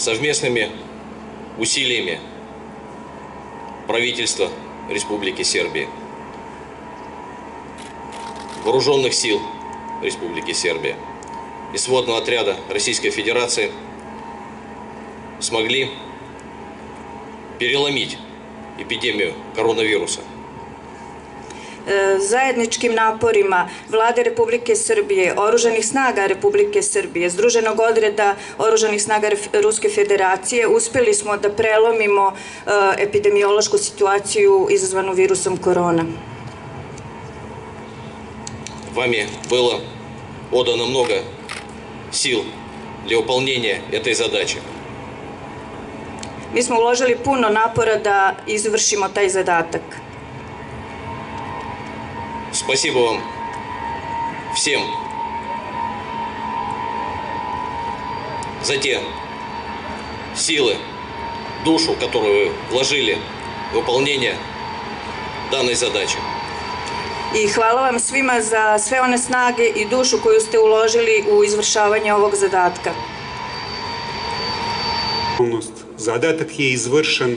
совместными усилиями правительства Республики Сербии, вооруженных сил Республики Сербия и сводного отряда Российской Федерации смогли переломить эпидемию коронавируса. E, zajedničkim naporima Vlade Republike Srbije, Oružanih snaga Republike Srbije, Združenog odreda Oružanih snaga Ruske federacije uspeli smo da prelomimo e, epidemiološku situaciju izazvanu virusom korona. Вами было отдано много сил для выполнения этой задачи. Mi smo uložili puno napora da izvršimo taj zadatak. Спасибо вам всем за те силы, душу, которую вы вложили в выполнение данной задачи. I hvala vam svima za sve one snage i dušu koju ste uložili u izvršavanje ovog zadatka. Полност. Задаток je izvršen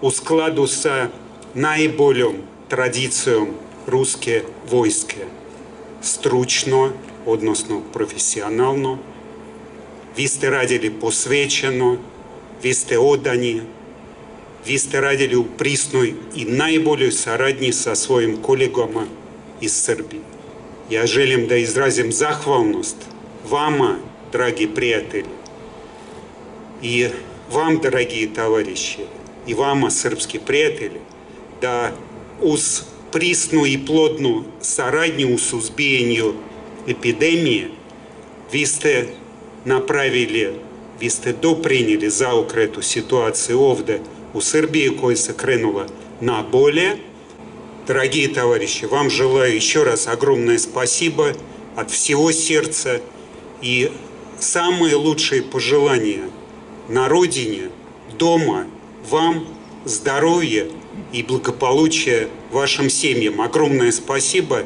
u skladu sa najboljom tradicijom ruske vojske. Stručno, odnosno profesionalno. Vi ste radili posvećeno, vi ste odani, vi ste radili u prisnoj i najboljoj saradnji sa svojim kolegama iz Srbije. Ja želim da izrazim zahvalnost vama, dragi prijatelji, и вам, дорогие товарищи, и вам, српски приятели, да уз присну и плодну сарадню у epidemije, vi ste napravili, vi ste doprinijeli zaokretu situacije ovdje u Srbiji koja se krenula на более. Дорогие товарищи, вам желаю еще раз огромное спасибо от всего сердца и самые лучшие пожелания на родине, дома, вам здоровья и благополучия вашим семьям. Огромное спасибо.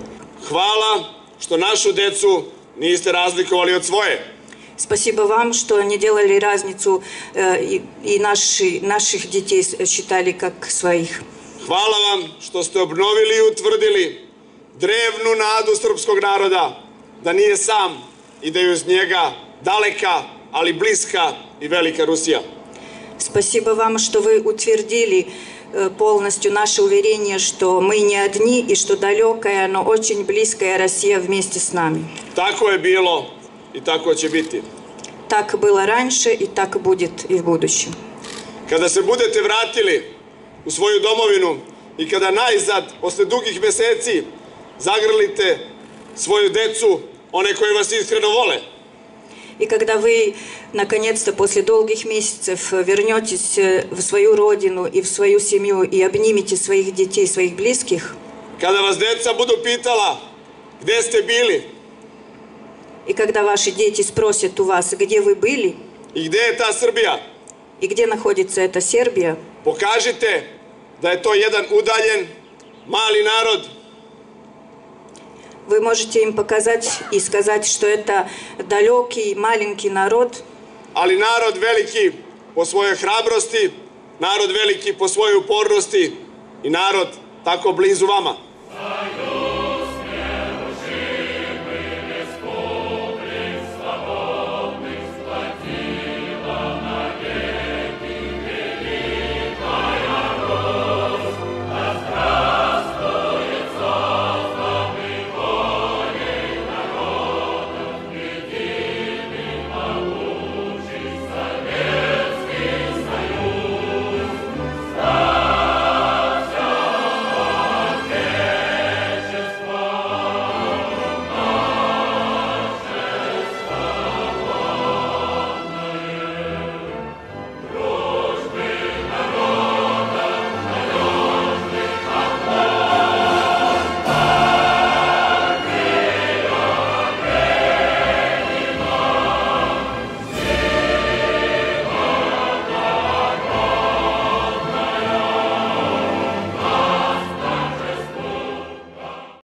Hvala što našu decu niste razlikovali od svoje. Спасибо вам, что не делали разницу э, и, и наши, наших детей считали как своих. Hvala vam što ste obnovili i utvrdili drevnu nadu srpskog naroda da nije sam i da je uz njega daleka, ali bliska i velika Rusija. Спасибо вам, что вы утвердили э, полностью наше уверение, что мы не одни и что далекая, но очень близкая Россия вместе с нами. Tako je bilo i tako će biti. Так было раньше и так будет и в будущем. Kada se budete vratili u svoju domovinu i kada najzad, posle dugih meseci, zagrlite svoju decu, one koje vas iskreno vole, И когда вы, наконец-то, после долгих месяцев вернетесь э, в свою родину и в свою семью и обнимете своих детей, своих близких, kada vas deca budu pitala gde ste bili и когда ваши дети спросят у вас, где вы были gde je ta Srbija, и где находится эта Сербия, da je to jedan udaljen, mali narod вы можете им показать и сказать, что это далекий, маленький народ, ali narod veliki po svojoj hrabrosti, narod veliki po svojoj upornosti i narod tako blizu vama.